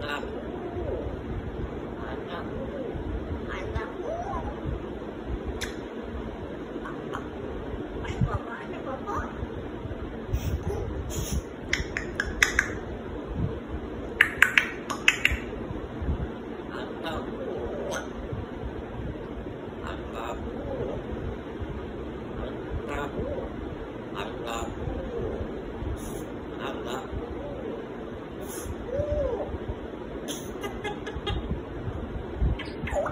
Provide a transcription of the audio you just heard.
Bob. you